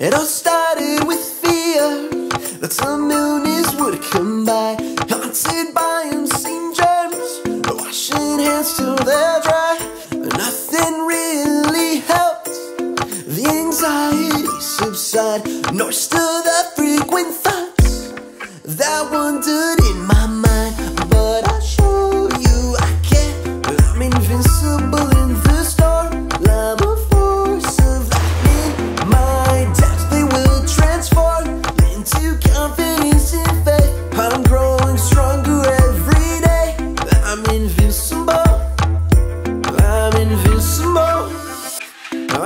It all started with fear that some illness would come by, haunted by unseen germs, washing hands till they're dry. But nothing really helped the anxiety subside, nor still the frequent thoughts that wandered in my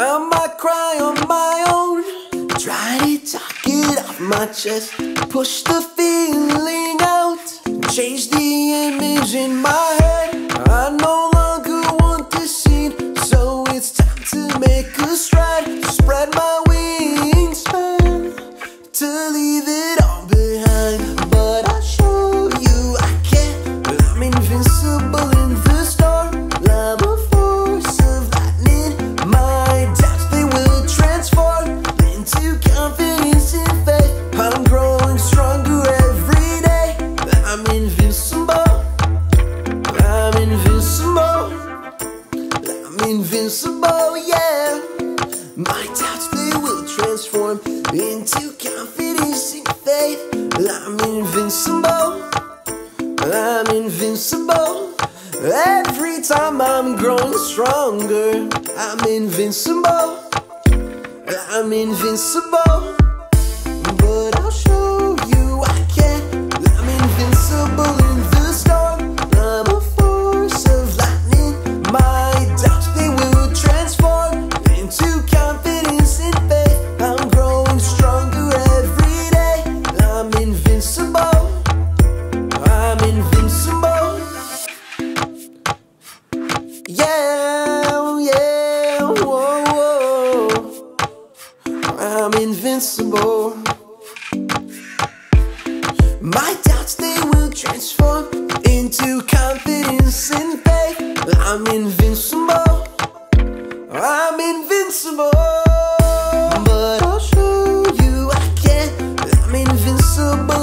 I might cry on my own. Try to talk it off my chest. Push the feeling out. Change the image in my head. Invincible, yeah. My doubts they will transform into confidence and faith. I'm invincible. I'm invincible. Every time I'm growing stronger, I'm invincible. I'm invincible. I'm invincible. My doubts, they will transform into confidence and faith. I'm invincible. I'm invincible. But I'll show you I can. I'm invincible.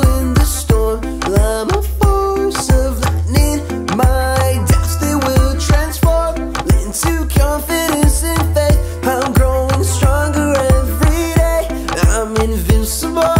I'm invincible.